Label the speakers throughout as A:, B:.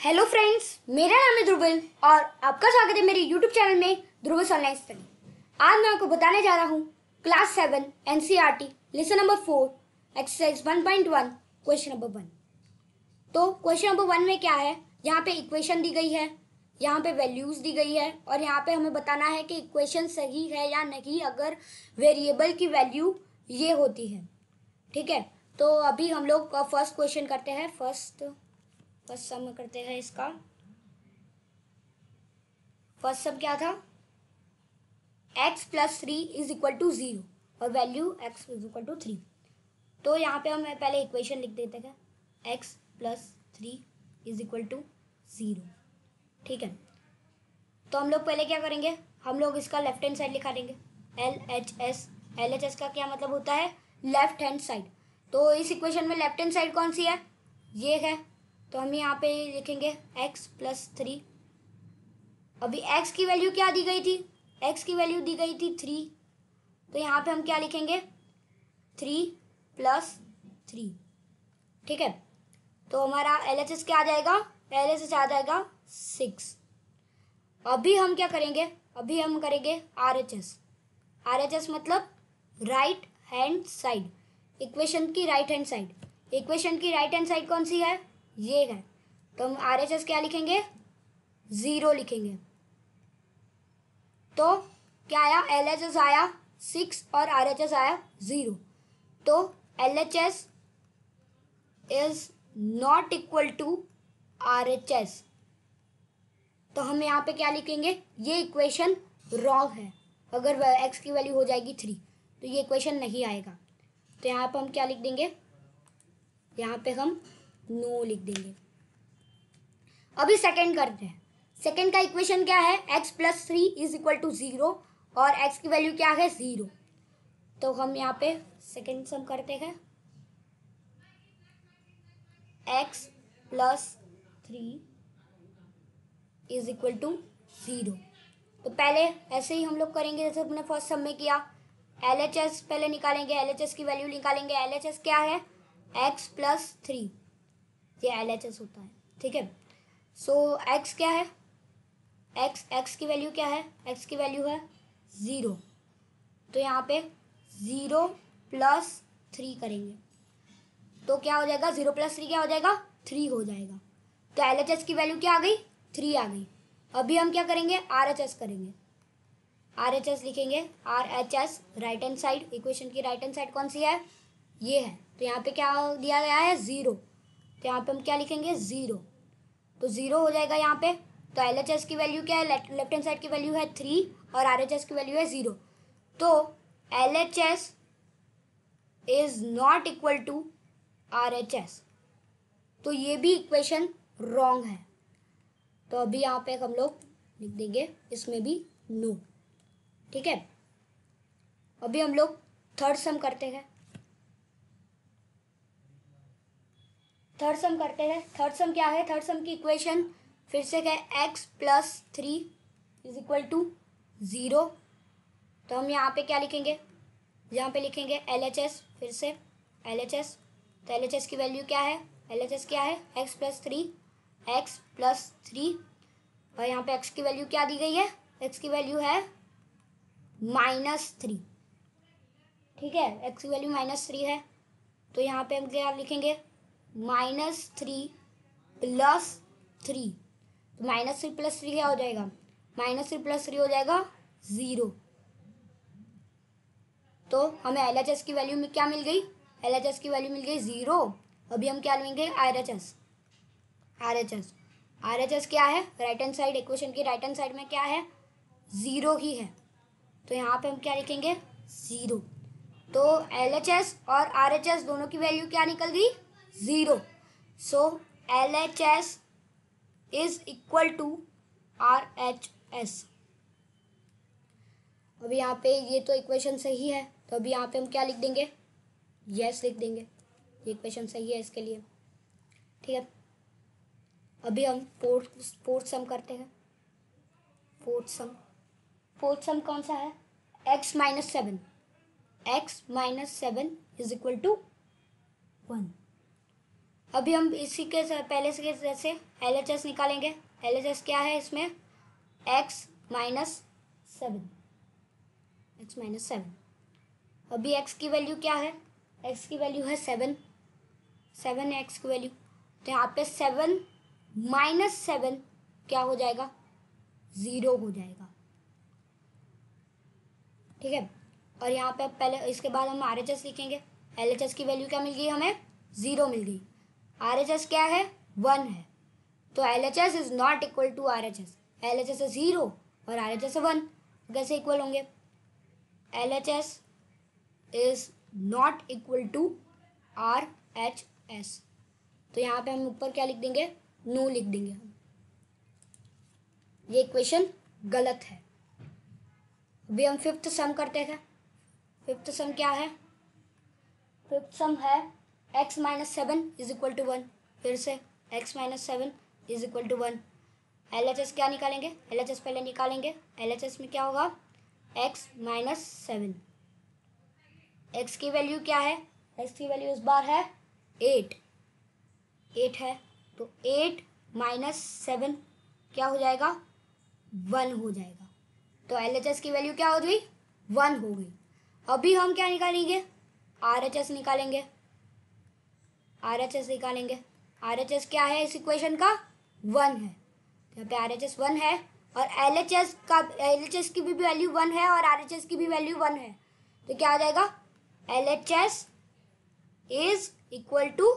A: Hello friends मेरा नाम है ध्रुविल और आपका स्वागत है मेरे यूट्यूब चैनल में ध्रुविल ऑनलाइन स्टडी आज मैं आपको बताने जा रहा हूँ class seven N C R T lesson number four exercise one point one question number one तो क्वेश्चन नंबर वन में क्या है? यहाँ पे इक्वेशन दी गई है, यहाँ पे वैल्यूज़ दी गई है और यहाँ पे हमें बताना है कि इक्वेशन सही है या नहीं अगर वेरिएबल की वैल्यू ये होती है। ठीक है? तो अभी हम लोग फ़र्स्ट क्वेश्चन करते हैं। फ़र्स्ट फ़र्स्ट सम करते हैं इसका। फ़र्स्ट सम क्या था? X plus three is equal to zero और value x is equal to three तो यहाँ पे हम पहले इक्वेशन लिख देते हैं। X plus three is equal to zero ठीक है? तो हम लोग पहले क्या करेंगे? हम लोग इसका लेफ़्ट हैंड साइड लिखा देंगे। L H S L H S का क्या मतलब होता है? लेफ़्ट हैंड साइड तो इस इक्वेशन में लेफ़्ट हैंड साइड कौन सी है? ये है। तो हम यहाँ पे लिखेंगे x प्लस थ्री अभी x की वैल्यू क्या दी गई थी? x की वैल्यू दी गई थी थ्री तो यहाँ पे हम क्या लिखेंगे? थ्री प्लस थ्री ठीक है? तो हमारा एल एच एस क्या आ जाएगा? एस आ जाएगा सिक्स अभी हम क्या करेंगे? अभी हम करेंगे R H S R H S मतलब राइट हैंड साइड इक्वेशन की राइट हैंड साइड इक्वेशन की राइट हैंड साइड कौन सी है? ये है। तो हम आर एच एस क्या लिखेंगे? ज़ीरो लिखेंगे। तो क्या आया? एल एच एस आया सिक्स और आर एच एस आया ज़ीरो तो L H S is not equal to R H S तो हम यहाँ पे क्या लिखेंगे? ये इक्वेशन रॉन्ग है। अगर एक्स की वैल्यू हो जाएगी थ्री तो ये इक्वेशन नहीं आएगा। तो यहाँ पे हम क्या लिख देंगे? यहाँ पे हम नो लिख देंगे। अभी सेकेंड करते हैं। सेकेंड का इक्वेशन क्या है? X plus three is equal to zero और एक्स की वैल्यू क्या है? ज़ीरो तो हम यहाँ पे सेकेंड सम करते हैं। X plus three is equal to zero तो पहले ऐसे ही हम लोग करेंगे, जैसे हमने फ़र्स्ट सम में किया। एल एच एस पहले निकालेंगे एल एच एस की वैल्यू निकालेंगे। एल एच एस क्या है? एक्स प्लस थ्री ये एल एच एस होता है, ठीक है? सो एक्स क्या है? एक्स एक्स की वैल्यू क्या है? एक्स की वैल्यू है ज़ीरो तो यहाँ पे ज़ीरो प्लस थ्री करेंगे। तो क्या हो जाएगा? ज़ीरो प्लस थ्री क्या हो जाएगा? थ्री हो जाएगा। तो एल एच एस की वैल्यू क्या आ गई? थ्री आ गई। अभी हम क्या करेंगे? आर एच एस करेंगे। आर एच एस लिखेंगे। R H S right hand side equation की राइट हैंड साइड कौन सी है? ये है। तो यहाँ पे क्या दिया गया है? ज़ीरो तो यहाँ पे हम क्या लिखेंगे? ज़ीरो तो ज़ीरो हो जाएगा यहाँ पे। तो एल एच एस की वैल्यू क्या है? लेफ़्ट हैंड साइड की वैल्यू है थ्री और आर एच एस की वैल्यू है ज़ीरो तो L H S is not equal to R H S तो ये भी इक्वेशन रॉन्ग है। तो अभी यहाँ पे हम लोग लिख देंगे। इसमें भी नो ठीक है? अभी हम लोग थर्ड सम करते हैं। थर्ड सम करते हैं। थर्ड सम क्या है? थर्ड सम की इक्वेशन फिर से क्या है x plus three is equal to zero तो हम यहाँ पे क्या लिखेंगे? यहाँ पे लिखेंगे एल एच एस फिर से एल एच एस तो एल एच एस की वैल्यू क्या है? एल एच एस क्या है? X plus three x plus three और यहाँ पे एक्स की वैल्यू क्या दी गई है? एक्स की वैल्यू है माइनस थ्री ठीक है? एक्स की वैल्यू माइनस थ्री है। तो यहाँ पे हम क्या लिखेंगे? Minus three plus three. तो माइनस थ्री प्लस थ्री क्या हो जाएगा? माइनस थ्री प्लस थ्री हो जाएगा ज़ीरो। तो हमें एल एच एस की वैल्यू में क्या मिल गई? एल एच एस की वैल्यू मिल गई ज़ीरो। अभी हम क्या लेंगे? R H S R H S R H S क्या है? राइट हैंड साइड इक्वेशन की राइट हैंड साइड में क्या है? ज़ीरो ही है। तो यहाँ पे हम क्या लिखेंगे? ज़ीरो। तो एल एच एस और आर एच एस दोनों की वैल्यू क्या निकल गई? Zero so L H S is equal to R H S अभी यहाँ पे ये तो इक्वेशन सही है तो अभी यहाँ पे हम क्या लिख देंगे? यस yes, लिख देंगे। ये इक्वेशन सही है इसके लिए। ठीक है? अभी हम फोर्थ फोर्थ सम करते हैं। फोर्थ सम फोर्थ सम कौन सा है? X minus seven x minus seven is equal to one अभी हम इसी के पहले से जैसे एल एच एस निकालेंगे। एल एच एस क्या है इसमें? X minus seven x minus seven अभी एक्स की वैल्यू क्या है? एक्स की वैल्यू है सेवन सेवन एक्स की वैल्यू तो यहाँ पे सेवन माइनस सेवन क्या हो जाएगा? ज़ीरो हो जाएगा। ठीक है? और यहाँ पे पहले, इसके बाद हम आर एच एस लिखेंगे। एल एच एस की वैल्यू क्या मिल गई हमें? ज़ीरो मिल गई। आर एच एस क्या है? वन है। तो L H S is not equal to R H S L H S zero और आर एच एस वन कैसे इक्वल होंगे? L H S is not equal to R H S तो यहाँ पे हम ऊपर क्या लिख देंगे? नो लिख देंगे हम। ये इक्वेशन गलत है। अभी हम फिफ्थ सम करते हैं फिफ्थ सम क्या है? फिफ्थ सम है x minus seven is equal to one फिर से x minus seven is equal to one L H S क्या निकालेंगे? एल एच एस पहले निकालेंगे। एल एच एस में क्या होगा? एक्स माइनस सेवन एक्स की वैल्यू क्या है? एक्स की वैल्यू इस बार है एट एट है। तो एट माइनस सेवन क्या हो जाएगा? वन हो जाएगा। तो एल एच एस की वैल्यू क्या हो गई? वन हो गई। अभी हम क्या निकालेंगे? आर एच एस निकालेंगे। आर एच एस निकालेंगे। आर एच एस क्या है इस इक्वेशन का? वन है। यहाँ पे आर एच एस वन है और एल एच एस का एल एच एस की भी वैल्यू वन है और आर एच एस की भी वैल्यू वन है। तो क्या आ जाएगा? L H S is equal to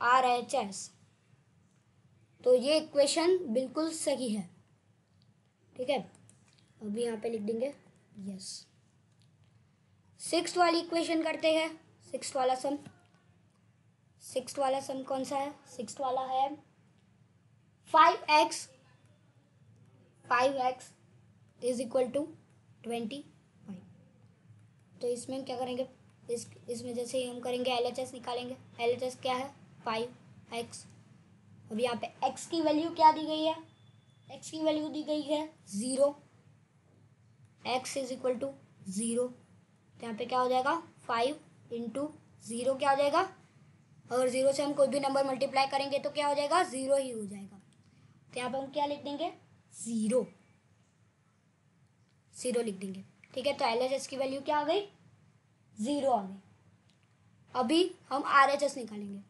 A: R H S तो ये इक्वेशन बिल्कुल सही है। ठीक है? अभी यहाँ पे लिख देंगे। यस सिक्स वाली इक्वेशन करते हैं। सिक्स वाला सम सिक्स वाला सम कौन सा है? सिक्स वाला है five x. Five x is equal to twenty तो इसमें क्या करेंगे? इस, इसमें जैसे हम करेंगे एल एच एस निकालेंगे। एल एच एस क्या है? Five x. अब यहाँ पे एक्स की वैल्यू क्या दी गई है? एक्स की वैल्यू दी गई है zero. X is equal to zero. तो यहाँ पे क्या हो जाएगा? फाइव इंटू ज़ीरो क्या हो जाएगा? अगर ज़ीरो से हम कोई भी नंबर मल्टीप्लाई करेंगे तो क्या हो जाएगा? ज़ीरो ही हो जाएगा। तो यहाँ पर हम क्या लिख देंगे? ज़ीरो ज़ीरो लिख देंगे। ठीक है तो एल एच एस की वैल्यू क्या आ गई? ज़ीरो आ गई। अभी हम आर एच एस निकालेंगे।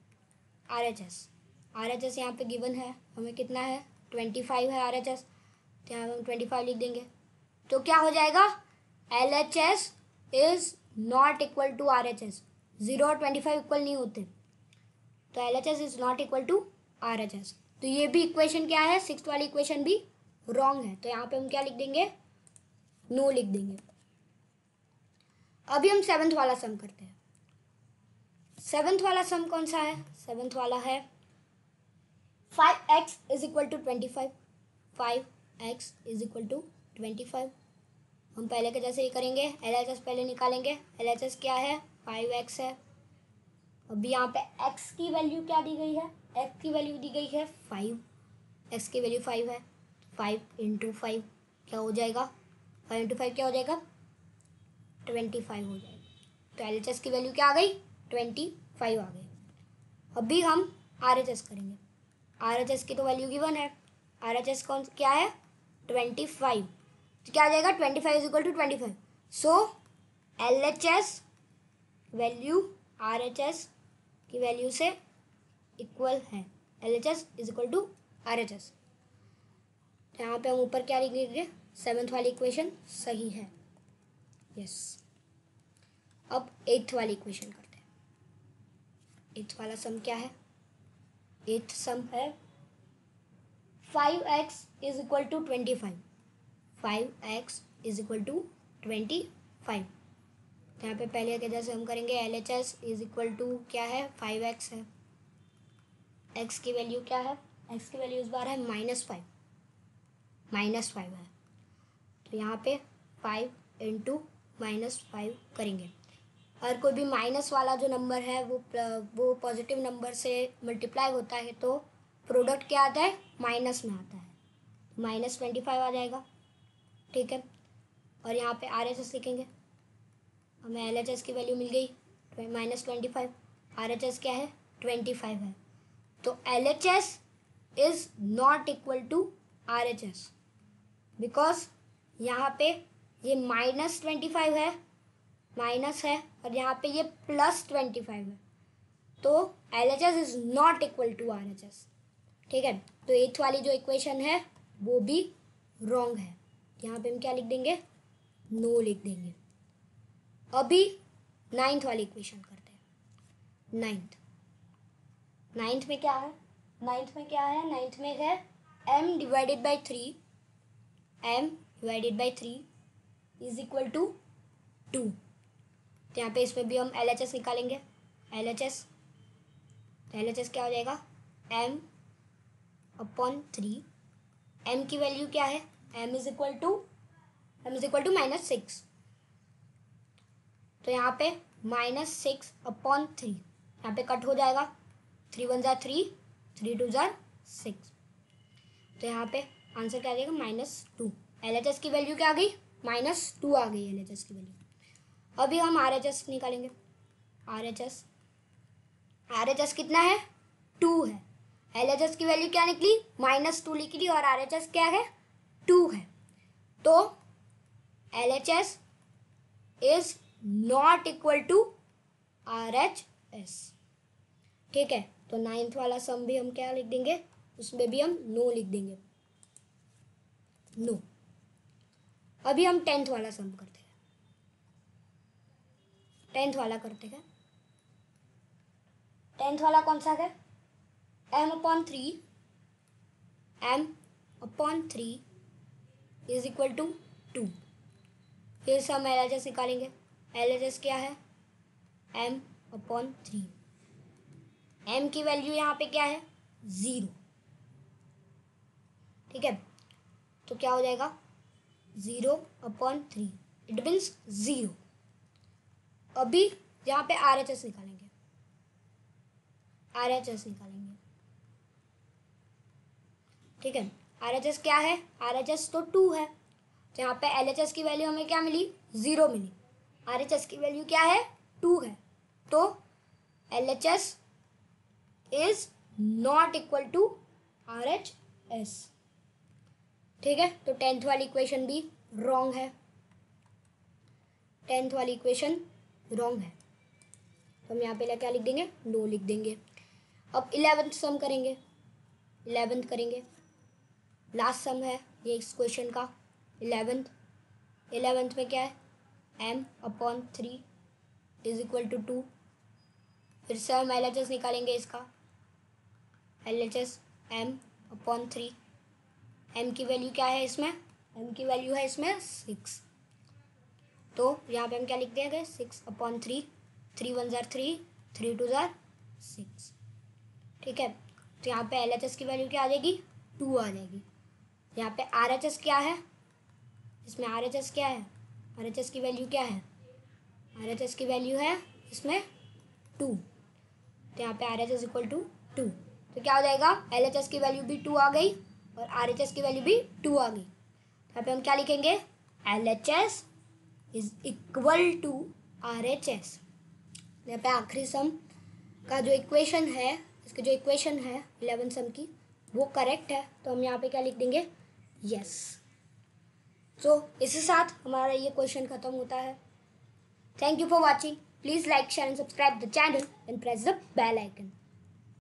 A: R H S R H S यहाँ पे गिवन है। हमें कितना है? ट्वेंटी फाइव है आर एच एस तो यहाँ पर हम ट्वेंटी फाइव लिख देंगे। तो क्या हो जाएगा? L H S is not equal to R H S zero और ट्वेंटी फाइव इक्वल नहीं होते। तो L H S is not equal to R H S तो ये भी इक्वेशन क्या है? सिक्स वाली इक्वेशन भी रॉन्ग है. तो यहाँ पे हम क्या लिख देंगे? नो लिख देंगे. अभी हम सेवन्थ वाला सम करते हैं. सेवन्थ वाला सम कौन सा है? सेवन्थ वाला है five x is equal to twenty five five x is equal to twenty five हम पहले के जैसे ही करेंगे एल एच एस पहले निकालेंगे. एल एच एस क्या है? फाइव एक्स है. अभी यहाँ पे एक्स की वैल्यू क्या दी गई है? एक्स की वैल्यू दी गई है फाइव एक्स की वैल्यू फाइव है. फाइव इंटू फाइव क्या हो जाएगा? फाइव इंटू फाइव क्या हो जाएगा? ट्वेंटी फाइव हो जाएगा। तो एस की वैल्यू क्या आ गई? ट्वेंटी फाइव आ गई। अभी हम एस करेंगे। एस की तो वैल्यू गिवन है। एस कौन, क्या है? ट्वेंटी फाइव तो क्या आ जाएगा? Twenty five is equal to twenty five so L H S value R H S की वैल्यू से इक्वल है। L H S is equal to R H S यहाँ पे हम ऊपर क्या लिख लिखेंगे सेवन्थ वाली इक्वेशन सही है। यस अब एट्थ वाली इक्वेशन करते हैं। एट्थ वाला सम क्या है? एट्थ सम है five x is equal to twenty five five x is equal to twenty five तो यहाँ पे पहले के जैसे हम करेंगे L H S is equal to क्या है? फाइव एक्स है। एक्स की वैल्यू क्या है? एक्स की वैल्यू इस बार है माइनस फाइव माइनस फाइव है। तो यहाँ पे फाइव इंटू माइनस फाइव करेंगे। और कोई भी माइनस वाला जो नंबर है, वो वो पॉजिटिव नंबर से मल्टीप्लाई होता है तो प्रोडक्ट क्या आता है? माइनस में आता है। माइनस ट्वेंटी फाइव आ जाएगा। ठीक है? और यहाँ पे आर एच एस लिखेंगे। हमें एल एच एस की वैल्यू मिल गई minus twenty five R H S क्या है? ट्वेंटी फाइव है। तो L H S is not equal to R H S because यहाँ पे ये माइनस ट्वेंटी फाइव है माइनस है और यहाँ पे ये प्लस ट्वेंटी फाइव है। तो L H S is not equal to R H S ठीक है? तो एथ वाली जो इक्वेशन है, वो भी रॉन्ग है। यहाँ पे हम क्या लिख देंगे? नो लिख देंगे। अभी नाइन्थ वाली इक्वेशन करते हैं। नाइन्थ नाइन्थ में क्या है? नाइन्थ में क्या है? नाइन्थ में है m divided by three m divided by three is equal to two तो यहाँ पे इसमें भी हम एल एच एस निकालेंगे। L H S L H S क्या हो जाएगा? एम अपॉन थ्री एम की वैल्यू क्या है? M is equal to m is equal to minus six तो यहाँ पे माइनस सिक्स अपॉन थ्री यहाँ पे कट हो जाएगा। थ्री वन ज़ार थ्री थ्री टू ज़ार सिक्स तो यहाँ पे आंसर क्या आ जाएगा? Minus two L H S की वैल्यू क्या आ गई? माइनस टू आ गई एल एच एस की वैल्यू अभी हम आर एच एस निकालेंगे। R H S R H S कितना है? टू है। एल एच एस की वैल्यू क्या निकली? माइनस टू निकली और आर एच एस क्या है? टू है। तो L H S is not equal to R H S ठीक है? तो नाइन्थ वाला सम भी हम क्या लिख देंगे? उसमें भी हम नो लिख देंगे। नो अभी हम टेंथ वाला सम करते हैं। टेंथ वाला करते हैं। टेंथ वाला कौन सा है? M upon three m upon three is equal to two फिर से हम एल एच एस निकालेंगे। एल एच एस क्या है? एम अपॉन थ्री एम की वैल्यू यहाँ पे क्या है? ज़ीरो ठीक है? तो क्या हो जाएगा? Zero upon three it means zero अभी यहाँ पे आर एच एस निकालेंगे। आर एच एस निकालेंगे। ठीक है? आर एच एस क्या है? आर एच एस तो टू है। तो यहाँ पे एल एच एस की वैल्यू हमें क्या मिली? ज़ीरो मिली। आर एच एस की वैल्यू क्या है? टू है। तो L H S is not equal to R H S ठीक है? तो टेंथ वाली इक्वेशन भी रॉन्ग है। टेंथ वाली इक्वेशन रॉन्ग है। तो हम यहाँ पे क्या लिख देंगे? नो लिख देंगे। अब इलेवेंथ सम करेंगे। इलेवेंथ करेंगे। लास्ट सम है ये इस क्वेश्चन का। इलेवेंथ इलेवेंथ में क्या है? M upon three is equal to two फिर से हम एल एच एस निकालेंगे इसका। L H S m upon three m की वैल्यू क्या है इसमें? एम की वैल्यू है इसमें सिक्स तो यहाँ पे हम क्या लिख देंगे? Six upon three three one ज़ार थ्री थ्री टू ज़ार सिक्स ठीक है? तो यहाँ पे एल एच एस की वैल्यू क्या आ जाएगी? टू आ जाएगी। यहाँ पे आर एच एस क्या है? इसमें आर एच एस क्या है? आर एच एस की वैल्यू क्या है? आर एच एस की वैल्यू है इसमें टू तो यहाँ पे R H S equal to two तो क्या हो जाएगा? एल एच एस की वैल्यू भी टू आ गई और आर एच एस की वैल्यू भी टू आ गई. तो यहाँ पे हम क्या लिखेंगे? L H S is equal to R H S यहाँ पे आखिरी सम का जो इक्वेशन है, इसकी जो इक्वेशन है इलेवन सम की, वो करेक्ट है. तो हम यहाँ पे क्या लिख देंगे? यस सो इसी साथ हमारा ये क्वेश्चन ख़त्म होता है। Thank you for watching please like share and subscribe the channel and press the bell icon